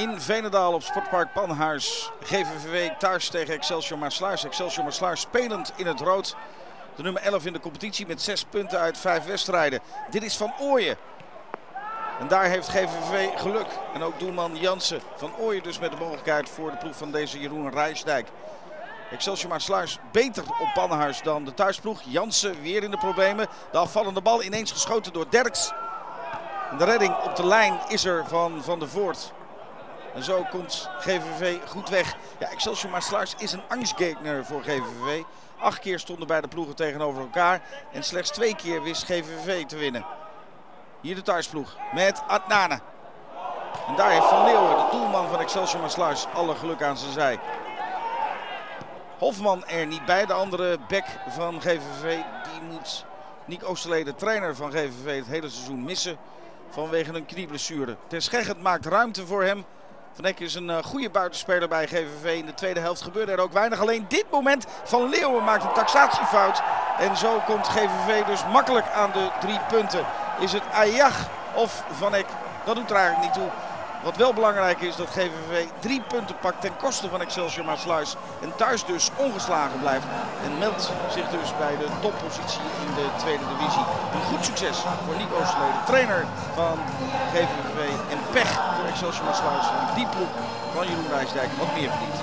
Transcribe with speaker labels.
Speaker 1: In Venendaal op Sportpark Panhuis. GVVW thuis tegen Excelsior Maasluis. Excelsior Maasluis spelend in het rood. De nummer 11 in de competitie met 6 punten uit 5 wedstrijden. Dit is Van Ooyen. En daar heeft GVV geluk. En ook doelman Jansen van Ooyen dus met de mogelijkheid voor de ploeg van deze Jeroen Rijsdijk. Excelsior Maasluis beter op Pannenhuis dan de thuisploeg. Jansen weer in de problemen. De afvallende bal ineens geschoten door Derks. De redding op de lijn is er van Van der Voort. En zo komt GVV goed weg. Ja, Excelsior Maasluis is een angstgegner voor GVV. Acht keer stonden beide ploegen tegenover elkaar. En slechts twee keer wist GVV te winnen. Hier de thuisploeg met Adnane. En daar heeft Van Leeuwen, de doelman van Excelsior Maasluis, alle geluk aan zijn zij. Hofman er niet bij. De andere bek van GVV, die moet Nick Oosterleden, trainer van GVV, het hele seizoen missen. Vanwege een knieblessure. Ter Scheggend maakt ruimte voor hem. Van Eck is een uh, goede buitenspeler bij GVV. In de tweede helft gebeurde er ook weinig. Alleen dit moment van Leeuwen maakt een taxatiefout. En zo komt GVV dus makkelijk aan de drie punten. Is het Ayag of Van Eck? Dat doet er eigenlijk niet toe. Wat wel belangrijk is dat GVV drie punten pakt ten koste van Excelsior Maasluis. En thuis dus ongeslagen blijft. En meldt zich dus bij de toppositie in de tweede divisie. Een goed succes voor Nico Oosterleden, trainer van GVV. En pech voor Excelsior Maasluis. En die ploeg van Jeroen Rijsdijk wat meer verdient.